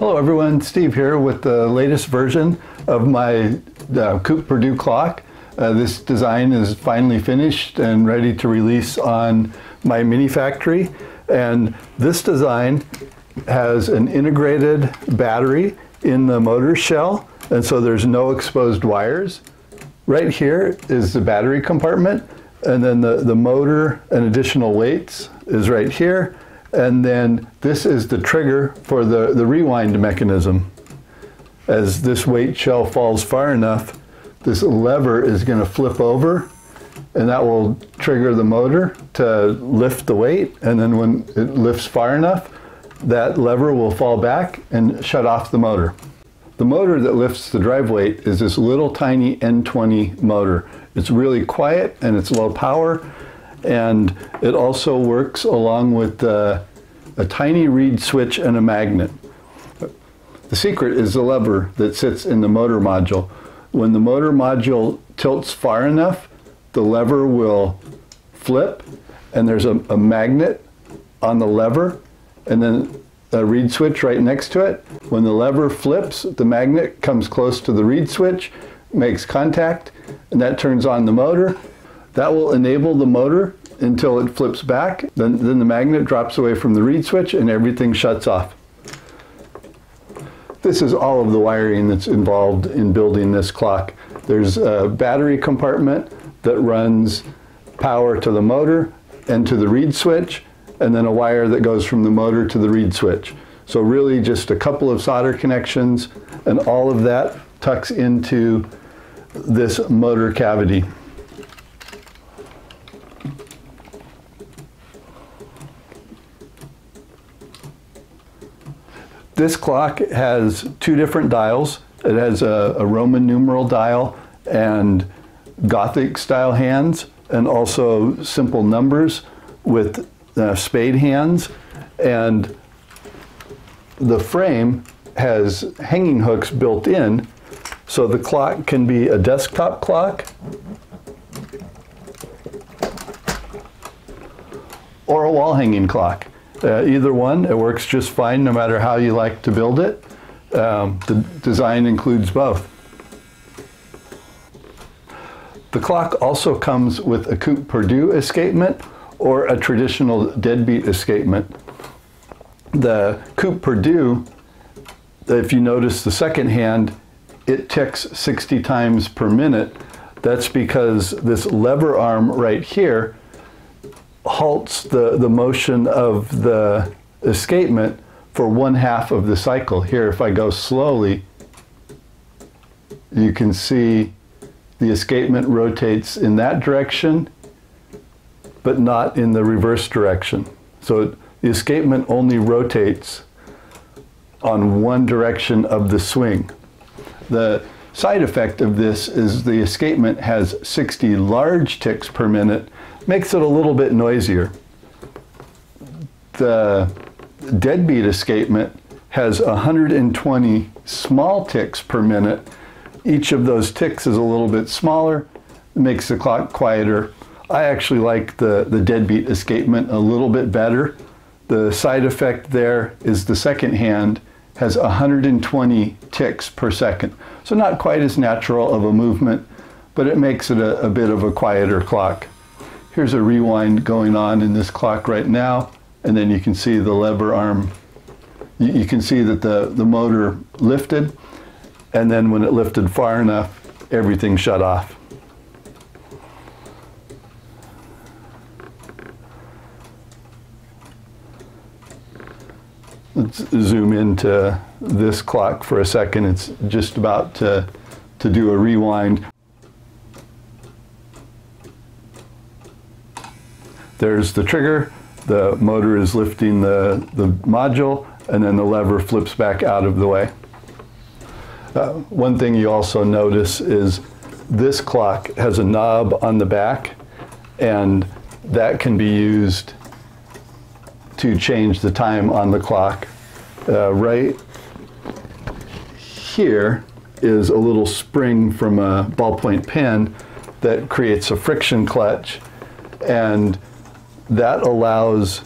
Hello everyone, Steve here with the latest version of my uh, Coup Perdu clock. Uh, this design is finally finished and ready to release on MyMiniFactory. And this design has an integrated battery in the motor shell, and so there's no exposed wires. Right here is the battery compartment, and then the, the motor and additional weights is right here. And then this is the trigger for the, the rewind mechanism. As this weight shell falls far enough, this lever is going to flip over and that will trigger the motor to lift the weight. And then when it lifts far enough, that lever will fall back and shut off the motor. The motor that lifts the drive weight is this little tiny N20 motor. It's really quiet and it's low power and it also works along with uh, a tiny reed switch and a magnet. The secret is the lever that sits in the motor module. When the motor module tilts far enough, the lever will flip and there's a, a magnet on the lever and then a reed switch right next to it. When the lever flips, the magnet comes close to the reed switch, makes contact, and that turns on the motor. That will enable the motor until it flips back. Then, then the magnet drops away from the reed switch and everything shuts off. This is all of the wiring that's involved in building this clock. There's a battery compartment that runs power to the motor and to the reed switch, and then a wire that goes from the motor to the reed switch. So really just a couple of solder connections, and all of that tucks into this motor cavity. This clock has two different dials. It has a, a Roman numeral dial and Gothic style hands and also simple numbers with uh, spade hands. And the frame has hanging hooks built in so the clock can be a desktop clock or a wall hanging clock. Uh, either one, it works just fine no matter how you like to build it. Um, the design includes both. The clock also comes with a Coup Perdu escapement or a traditional deadbeat escapement. The Coup Perdu, if you notice the second hand, it ticks 60 times per minute. That's because this lever arm right here halts the, the motion of the escapement for one half of the cycle. Here, if I go slowly, you can see the escapement rotates in that direction, but not in the reverse direction. So the escapement only rotates on one direction of the swing. The side effect of this is the escapement has 60 large ticks per minute makes it a little bit noisier. The deadbeat escapement has 120 small ticks per minute. Each of those ticks is a little bit smaller, makes the clock quieter. I actually like the, the deadbeat escapement a little bit better. The side effect there is the second hand has 120 ticks per second. So not quite as natural of a movement, but it makes it a, a bit of a quieter clock. Here's a rewind going on in this clock right now, and then you can see the lever arm. You, you can see that the, the motor lifted, and then when it lifted far enough, everything shut off. Zoom into this clock for a second. It's just about to, to do a rewind. There's the trigger, the motor is lifting the, the module, and then the lever flips back out of the way. Uh, one thing you also notice is this clock has a knob on the back, and that can be used to change the time on the clock. Uh, right here is a little spring from a ballpoint pen that creates a friction clutch and that allows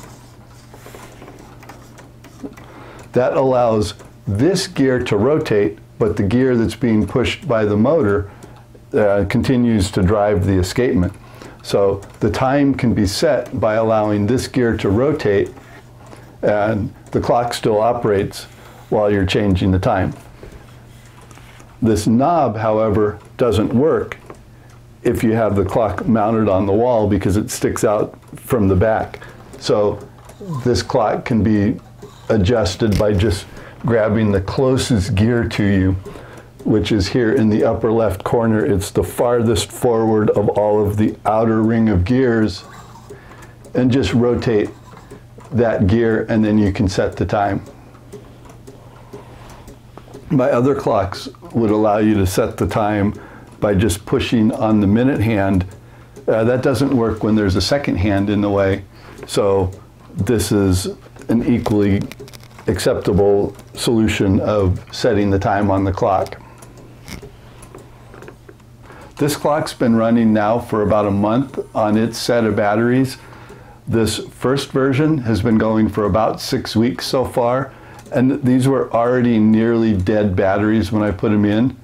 that allows this gear to rotate, but the gear that's being pushed by the motor uh, continues to drive the escapement. So the time can be set by allowing this gear to rotate and the clock still operates while you're changing the time. This knob, however, doesn't work if you have the clock mounted on the wall because it sticks out from the back. So this clock can be adjusted by just grabbing the closest gear to you, which is here in the upper left corner. It's the farthest forward of all of the outer ring of gears and just rotate that gear and then you can set the time. My other clocks would allow you to set the time by just pushing on the minute hand. Uh, that doesn't work when there's a second hand in the way. So this is an equally acceptable solution of setting the time on the clock. This clock's been running now for about a month on its set of batteries. This first version has been going for about six weeks so far, and these were already nearly dead batteries when I put them in.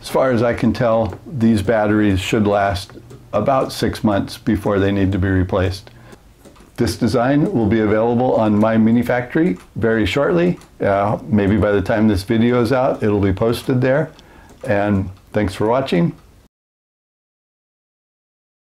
As far as I can tell, these batteries should last about six months before they need to be replaced. This design will be available on MyMiniFactory very shortly. Uh, maybe by the time this video is out, it'll be posted there. And thanks for watching.